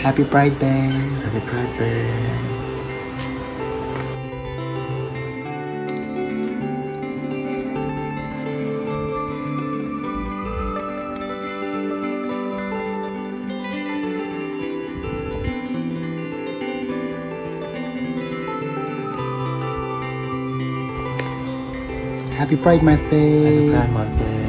Happy Pride Day! Happy Pride Day! Happy Pride Month Day! Happy Pride Month Day!